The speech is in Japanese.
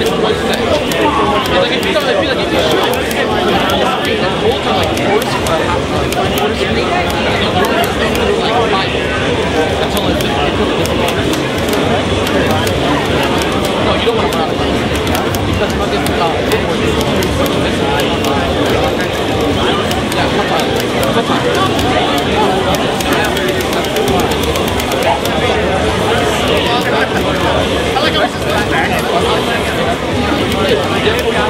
I like how it's just back. Obrigado.